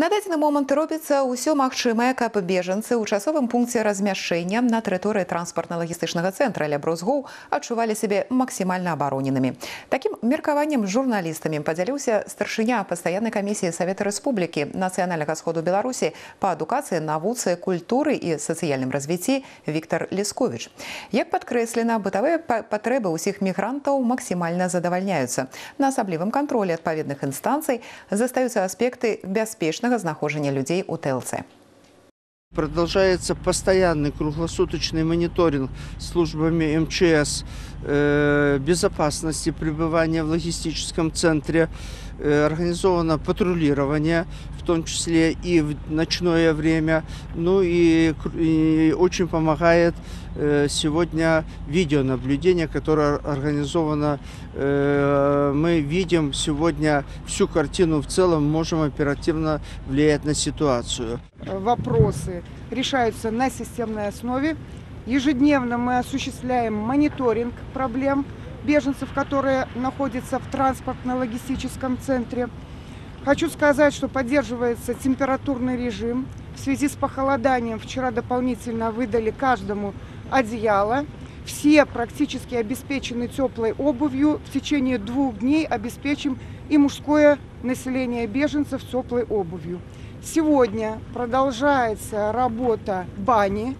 На дадзены момант робіцца ўсё магчымае, каб бежанцы ў часовым пункце размяшчэння на тэрыторыі транспартна-лагістычнага цэнтра ля брозгоў адчувалі сябе максімальна абароненымі. Такім меркаваннем з журналістамі падзяліўся старшыня пастаяннай камісіі Савета Рэспублікі нацыянальнага сходу Беларусі па адукацыі, навуцы, культуры і сацыяльным развіцці Віктор Лесковіч. Як падкрэслена, бытавыя патрэбы ўсіх мігрантаў максімальна задавальняюцца. На асаблівым кантролі адпаведных інстанцый застаюцца аспекты бяспечнага знаходжання людей у ТЛЦ. Продолжается постоянный круглосуточный мониторинг службами МЧС э, безопасности пребывания в логистическом центре. Э, организовано патрулирование, в том числе и в ночное время. Ну и, и очень помогает э, сегодня видеонаблюдение, которое организовано. Э, мы видим сегодня всю картину в целом, можем оперативно влиять на ситуацию. Вопросы решаются на системной основе. Ежедневно мы осуществляем мониторинг проблем – беженцев, которые находятся в транспортно-логистическом центре. Хочу сказать, что поддерживается температурный режим. В связи с похолоданием вчера дополнительно выдали каждому одеяло. Все практически обеспечены теплой обувью. В течение двух дней обеспечим и мужское население беженцев теплой обувью. Сегодня продолжается работа бани.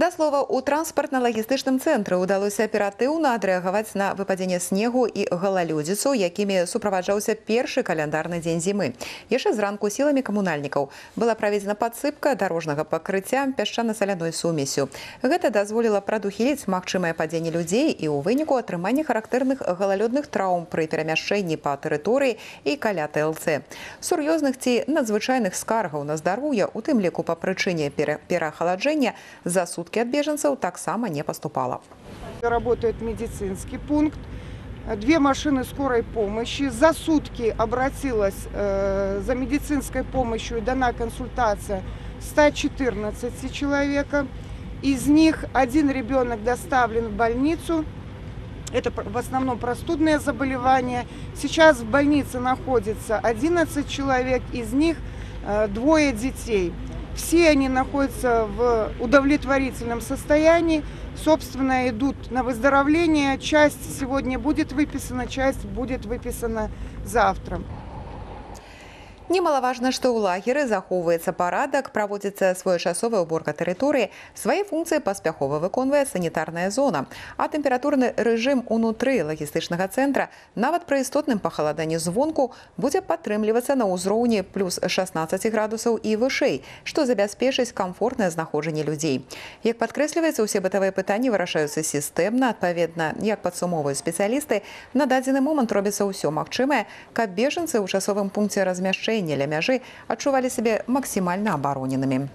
Да слова у транспартна-лагістычным цэнтры ўдалося аператыўна адрэагаваць на выпадзенне снегу і галалёдзіцу, якімі суправаджаўся першы каляндарны дзень зімы. Яшчэ зранку сіламі камунальнікаў была праведзена падсыпка дарожнага пакрыцця пясчана-саляной сумесю. Гэта дазволіла прадухіліць магчымае падзенне людзей і ў выніку атрымання характэрных галалёдных траўм пры перамяшчэнні па тэрыторыі і каля ТЛЦ. Сур'ёзных ці надзвычайных скаргаў на здароўе, у тым ліку па прычыне перахаладжэння засу сутки от беженцев таксама не поступало. Работает медицинский пункт. Две машины скорой помощи. За сутки обратилась э, за медицинской помощью и дана консультация 114 человека. Из них один ребенок доставлен в больницу. Это в основном простудные заболевания. Сейчас в больнице находится 11 человек, из них э, двое детей. Все они находятся в удовлетворительном состоянии, собственно, идут на выздоровление. Часть сегодня будет выписана, часть будет выписана завтра. Немалаважна, што ў лагеры захоўваецца парадак, праводзіцца своечасовая ўборка тэрыторыі, свае функцыі паспяхова выконвае санітарная зона. А тэмпературны рэжым унутры лагістычнага цэнтра нават пры істотным пахаладанні звонку будзе падтрымлівацца на ўзроўні плюс 16 градусаў і вышэй, што забяспечыць камфортнае знаходжанне людзей. Як падкрэсліваецца, усе бытавыя пытанні вырашаюцца сістэмна, адпаведна, як падсумоўваюць спецыялісты, на дадзены момант робіцца ўсё магчымае, каб бежанцы ў часовым пункце размяшчэння ля мяжы адчувалі сябе максімальна абароненымі.